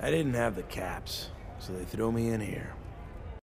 I didn't have the caps, so they threw me in here.